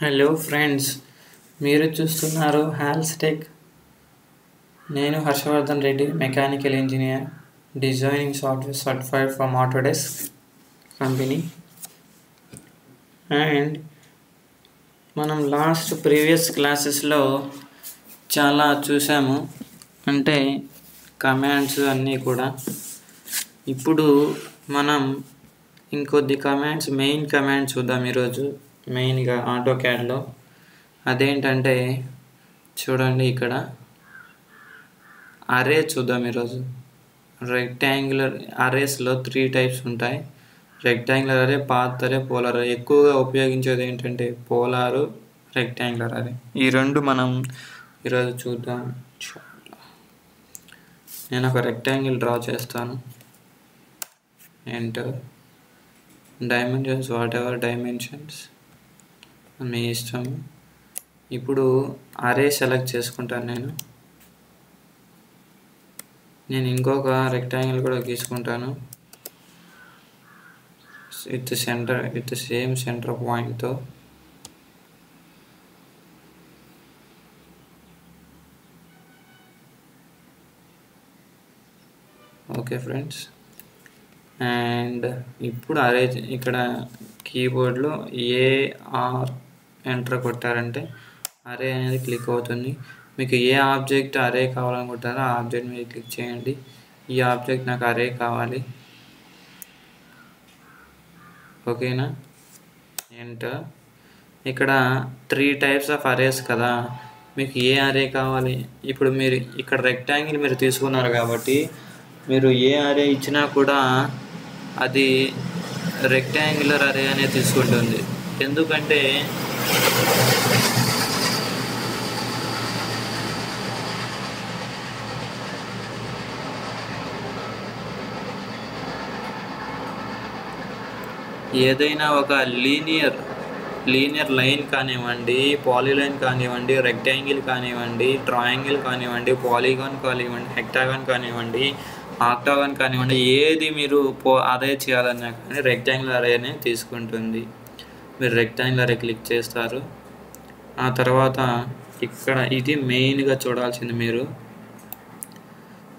Hello friends మీరు చూస్తున్నారు Halls Tech. నేను Harshavardhan Reddy mechanical engineer designing software certified from Autodesk company and మనం last previous క్లాసెస్లో చాలా చూసాము. అంటే కమాండ్స్ అన్నీ కూడా. ఇప్పుడు మనం ఇంకొద్ది కమాండ్స్ మెయిన్ కమాండ్ చూద్దాం ఈరోజు. మెయిన్గా ఆటో క్యాడ్లో అదేంటంటే చూడండి ఇక్కడ. అరే చూద్దాం ఈరోజు. రెక్టాంగులర్ అరేస్లో త్రీ టైప్స్ ఉంటాయి. Rectangular array path array polar array ఎక్కువగా ఉపయోగించేది ఏంటంటే పోలారు రెక్టాంగులర్ అరే ఈ రెండు మనం ఈరోజు చూద్దాం. నేను ఒక రెక్టాంగిల్ డ్రా చేస్తాను. Enter dimensions whatever dimensions మీ ఇష్టం. ఇప్పుడు అరే సెలెక్ట్ చేసుకుంటాను నేను. నేను ఇంకొక రెక్టాంగిల్ కూడా గీసుకుంటాను. With center with same center పాయింట్తో okay friends and ఇప్పుడు అరే ఇక్కడ కీబోర్డ్లో ఏఆర్ ఎంటర్ కొట్టారంటే అరే అనేది క్లిక్ అవుతుంది. మీకు ఏ ఆబ్జెక్ట్ అరే కావాలనుకుంటారో ఆ ఆబ్జెక్ట్ మీద క్లిక్ చేయండి. ఈ ఆబ్జెక్ట్ నాకు అరే కావాలి. ఓకేనా? ఎంటర్. ఇక్కడ త్రీ టైప్స్ ఆఫ్ అరేస్ కదా. మీకు ఏ అరే కావాలి? ఇప్పుడు మీరు ఇక్కడ రెక్టాంగిల్ మీరు తీసుకున్నారు కాబట్టి మీరు ఏ అరే ఇచ్చినా కూడా అది రెక్టాంగులర్ అరే అనేది తీసుకుంటుంది. ఎందుకంటే ఏదైనా ఒక లీనియర్ లీనియర్ లైన్ కానివ్వండి పాలీలైన్ కానివ్వండి రెక్టాంగిల్ కానివ్వండి ట్రయాంగిల్ కానివ్వండి పాలిగాన్ కానివ్వండి హెక్టాగాన్ కానివ్వండి ఆక్టాగాన్ కానివ్వండి ఏది మీరు పో అరే చేయాలన్నా కానీ రెక్టాంగిల్ అరేనే తీసుకుంటుంది. మీరు రెక్టాంగులర్ క్లిక్ చేస్తారు. ఆ తర్వాత ఇక్కడ ఇది మెయిన్గా చూడాల్సింది మీరు.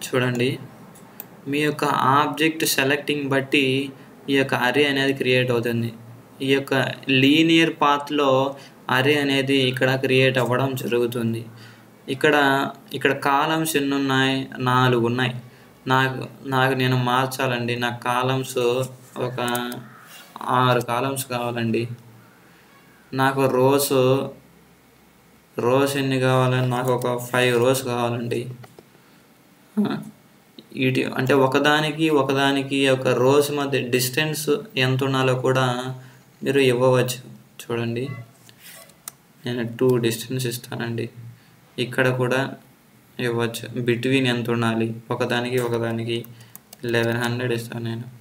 చూడండి. మీ యొక్క ఆబ్జెక్ట్ సెలెక్టింగ్ బట్టి ఈ యొక్క అరే అనేది క్రియేట్ అవుతుంది. ఈ యొక్క లీనియర్ పాత్లో అరే అనేది ఇక్కడ క్రియేట్ అవ్వడం జరుగుతుంది. ఇక్కడ ఇక్కడ కాలమ్స్ ఎన్ని ఉన్నాయి? నాలుగు ఉన్నాయి. నాకు నాకు నేను మార్చాలండి. నాకు కాలమ్స్ ఒక ఆరు కాలమ్స్ కావాలండి. నాకు రోస్ రోస్ ఎన్ని కావాలని నాకు ఒక ఫైవ్ రోస్ కావాలండి. ఇటు అంటే ఒకదానికి ఒకదానికి ఒక రోస్ మధ్య డిస్టెన్స్ ఎంత ఉండాలో కూడా మీరు ఇవ్వవచ్చు. చూడండి. నేను టూ డిస్టెన్స్ ఇస్తానండి. ఇక్కడ కూడా ఇవ్వచ్చు. బిట్వీన్ ఎంత ఉండాలి? ఒకదానికి ఒకదానికి లెవెన్ హండ్రెడ్ ఇస్తాను నేను.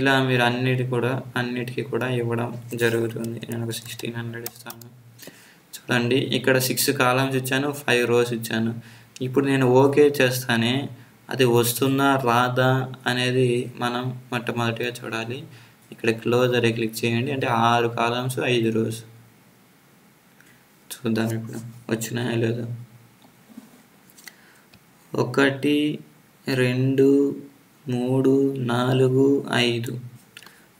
ఇలా మీరు అన్నిటి కూడా అన్నిటికీ కూడా ఇవ్వడం జరుగుతుంది. నేను ఒక సిక్స్టీన్ హండ్రెడ్ ఇస్తాను. చూడండి ఇక్కడ సిక్స్ కాలమ్స్ ఇచ్చాను ఫైవ్ రోస్ ఇచ్చాను. ఇప్పుడు నేను ఓకే చేస్తానే అది వస్తుందా రాదా అనేది మనం మొట్టమొదటిగా చూడాలి. ఇక్కడ క్లోజ్ అరే క్లిక్ చేయండి. అంటే ఆరు కాలమ్స్ ఐదు రోస్ చూద్దాం ఇప్పుడు వచ్చినాయా లేదా? ఒకటి రెండు మూడు నాలుగు ఐదు.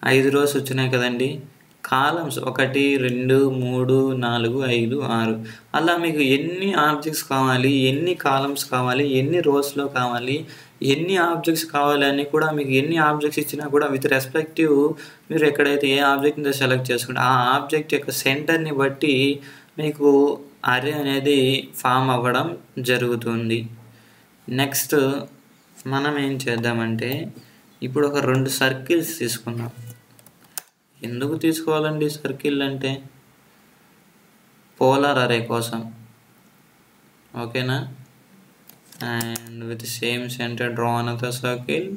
ఐదు రోస్ వచ్చినాయి కదండి. కాలమ్స్ ఒకటి రెండు మూడు నాలుగు ఐదు ఆరు. అలా మీకు ఎన్ని ఆబ్జెక్ట్స్ కావాలి ఎన్ని కాలమ్స్ కావాలి ఎన్ని రోస్లో కావాలి ఎన్ని ఆబ్జెక్ట్స్ కావాలి అని కూడా మీకు ఎన్ని ఆబ్జెక్ట్స్ ఇచ్చినా కూడా విత్ రెస్పెక్టివ్ మీరు ఎక్కడైతే ఏ ఆబ్జెక్ట్ని సెలెక్ట్ చేసుకుంటే ఆ ఆబ్జెక్ట్ యొక్క సెంటర్ని బట్టి మీకు అరే అనేది ఫామ్ అవ్వడం జరుగుతుంది. నెక్స్ట్ మనం ఏం చేద్దామంటే ఇప్పుడు ఒక రెండు సర్కిల్స్ తీసుకుందాం. ఎందుకు తీసుకోవాలండి సర్కిల్ అంటే? పోలార్ అరే కోసం. ఓకేనా? And with same center draw another circle.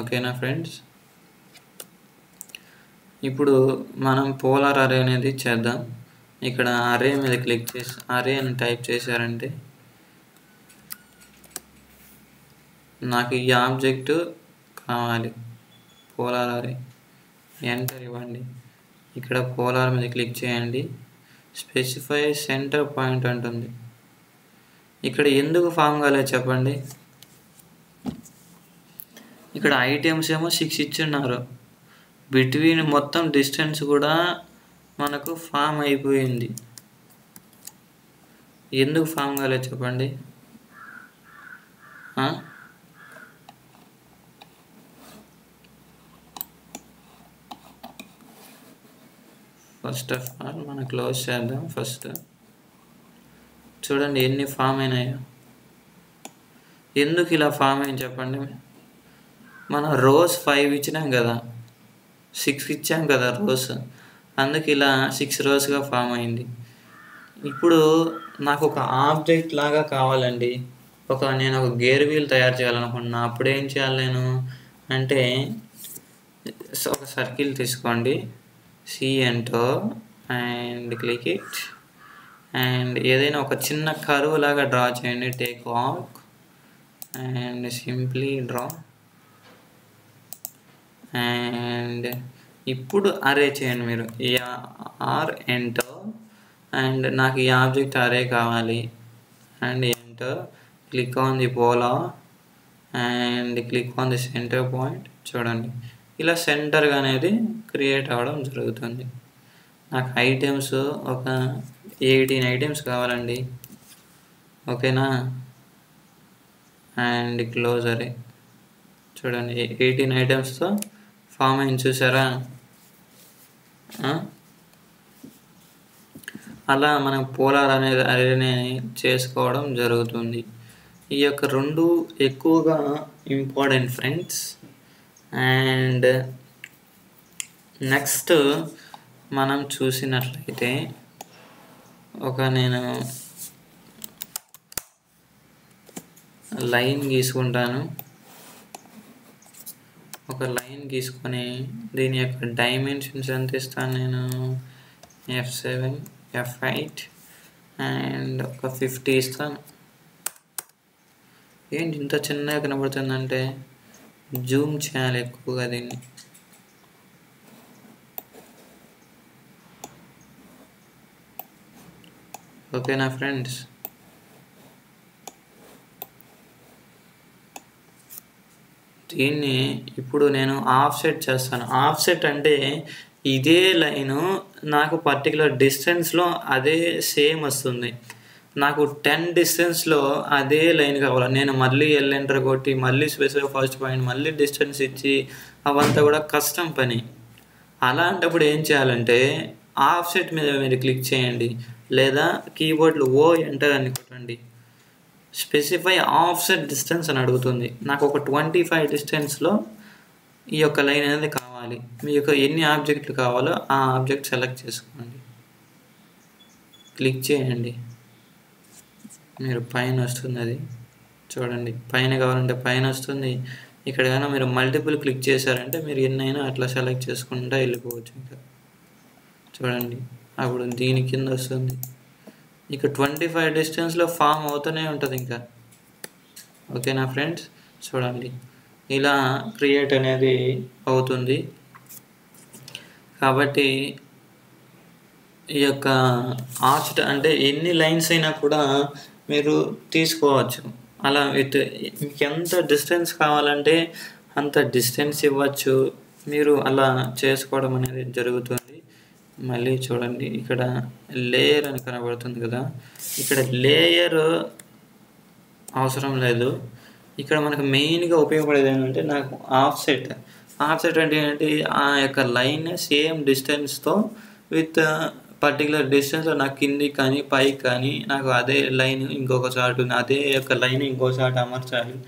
ఓకేనా ఫ్రెండ్స్? ఇప్పుడు మనం పోలార్ అరే అనేది చేద్దాం. ఇక్కడ అరే మీద క్లిక్ చేసి అరే అని టైప్ చేశారంటే నాకు ఈ ఆబ్జెక్ట్ కావాలి. పోలార్ అరే ఎంటర్ ఇవ్వండి. ఇక్కడ పోలార్ మీద క్లిక్ చేయండి. స్పెసిఫై సెంటర్ పాయింట్ అంటుంది. ఇక్కడ ఎందుకు ఫామ్ కాలేదు చెప్పండి? ఇక్కడ ఐటమ్స్ ఏమో సిక్స్ ఇచ్చిన్నారు. బిట్వీన్ మొత్తం డిస్టెన్స్ కూడా మనకు ఫామ్ అయిపోయింది. ఎందుకు ఫామ్ కాలేదు చెప్పండి? ఫస్ట్ ఆఫ్ ఆల్ మనం క్లోజ్ చేద్దాం. ఫస్ట్ చూడండి ఎన్ని ఫామ్ అయినాయో. ఎందుకు ఇలా ఫామ్ అయింది చెప్పండి. మనం రోజ్ ఫైవ్ ఇచ్చినాం కదా. సిక్స్ ఇచ్చాం కదా రోజ్ అందుకు ఇలా సిక్స్ రోజ్గా ఫామ్ అయింది. ఇప్పుడు నాకు ఒక ఆబ్జెక్ట్ లాగా కావాలండి. ఒక నేను ఒక గేర్ వీల్ తయారు చేయాలనుకుంటున్నా. అప్పుడు ఏం చేయాలి నేను? అంటే ఒక సర్కిల్ తీసుకోండి. సి ఎంటో అండ్ క్లిక్ ఇట్. అండ్ ఏదైనా ఒక చిన్న కరువు లాగా డ్రా చేయండి. Take walk and simply draw. And ఇప్పుడు అరే చేయండి మీరు. ఆర్ ఎంటో అండ్ నాకు ఈ ఆబ్జెక్ట్ అరే కావాలి. అండ్ ఎంటో click on the polar and click on the center point. చూడండి. ఇలా సెంటర్గా అనేది క్రియేట్ అవ్వడం జరుగుతుంది. నాకు ఐటమ్స్ ఒక ఎయిటీన్ ఐటమ్స్ కావాలండి. ఓకేనా? అండ్ క్లోజ్ చూడండి ఎయిటీన్ ఐటమ్స్తో ఫామ్ అయింది చూసారా? అలా మనం పోలార్ అనేది అరేని చేసుకోవడం జరుగుతుంది. ఈ యొక్క రెండు ఎక్కువగా ఇంపార్టెంట్ ఫ్రెండ్స్ అండ్ నెక్స్ట్ మనం చూసినట్లయితే ఒక నేను లైన్ గీసుకుంటాను. ఒక లైన్ గీసుకొని దీని యొక్క డైమెన్షన్స్ ఎంత ఇస్తాను నేను? F seven f eight and ఒక ఫిఫ్టీ ఇస్తాను. ఏంటి ఇంత చిన్నగా కనబడుతుందంటే? జూమ్ చేయాలి ఎక్కువగా దీన్ని. ఓకేనా ఫ్రెండ్స్? దీన్ని ఇప్పుడు నేను ఆఫ్సెట్ చేస్తాను. ఆఫ్సెట్ అంటే ఇదే లైను నాకు పర్టికులర్ డిస్టెన్స్లో అదే సేమ్ వస్తుంది. నాకు టెన్ డిస్టెన్స్లో అదే లైన్ కావాలి. నేను మళ్ళీ ఎల్ ఎంటర్ కొట్టి మళ్ళీ స్పెసిఫిక్ ఫస్ట్ పాయింట్ మళ్ళీ డిస్టెన్స్ ఇచ్చి అవంతా కూడా కష్టం పని. అలాంటప్పుడు ఏం చేయాలంటే ఆఫ్ సెట్ మీద మీరు క్లిక్ చేయండి. లేదా కీబోర్డ్లో ఓ ఎంటర్ అని కొట్టండి. స్పెసిఫై ఆఫ్సెట్ డిస్టెన్స్ అని అడుగుతుంది. నాకు ఒక ట్వంటీ ఫైవ్ డిస్టెన్స్లో ఈ యొక్క లైన్ అనేది కావాలి. మీ యొక్క ఎన్ని ఆబ్జెక్ట్లు కావాలో ఆ ఆబ్జెక్ట్ సెలెక్ట్ చేసుకోండి. క్లిక్ చేయండి. మీరు పైన వస్తుంది అది. చూడండి పైన కావాలంటే పైన వస్తుంది. ఇక్కడ కానీ మీరు మల్టిపుల్ క్లిక్ చేశారంటే మీరు ఎన్నైనా అట్లా సెలెక్ట్ చేసుకుంటా వెళ్ళిపోవచ్చు ఇంకా. చూడండి అప్పుడు దీని కింద వస్తుంది. ఇక ట్వంటీ ఫైవ్ డిస్టెన్స్లో ఫామ్ అవుతూనే ఉంటుంది ఇంకా. ఓకేనా ఫ్రెండ్స్ చూడండి ఇలా క్రియేట్ అనేది అవుతుంది. కాబట్టి ఈ యొక్క ఆర్చ్ అంటే ఎన్ని లైన్స్ అయినా కూడా మీరు తీసుకోవచ్చు. అలా విత్ మీకు ఎంత డిస్టెన్స్ కావాలంటే అంత డిస్టెన్స్ ఇవ్వచ్చు. మీరు అలా చేసుకోవడం అనేది జరుగుతుంది. మళ్ళీ చూడండి ఇక్కడ లేయర్ అని కనబడుతుంది కదా. ఇక్కడ లేయర్ అవసరం లేదు. ఇక్కడ మనకు మెయిన్గా ఉపయోగపడేది ఏంటంటే నాకు ఆఫ్సెట్. ఆఫ్సెట్ అంటే ఏంటి? ఆ యొక్క లైన్ సేమ్ డిస్టెన్స్తో విత్ పర్టికులర్ డిస్టెన్స్ నాకు కింది కానీ పైకి కానీ నాకు అదే లైన్ ఇంకొక చాటు అదే యొక్క లైన్ ఇంకో చాటు అమర్చాలి.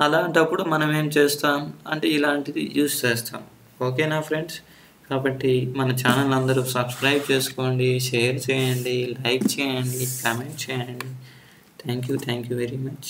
అలాంటప్పుడు మనం ఏం చేస్తాం? అంటే ఇలాంటిది యూస్ చేస్తాం. ఓకేనా ఫ్రెండ్స్ కాబట్టి మన ఛానల్ అందరూ సబ్స్క్రైబ్ చేసుకోండి షేర్ చేయండి లైక్ చేయండి కామెంట్ చేయండి. Thank you thank you very much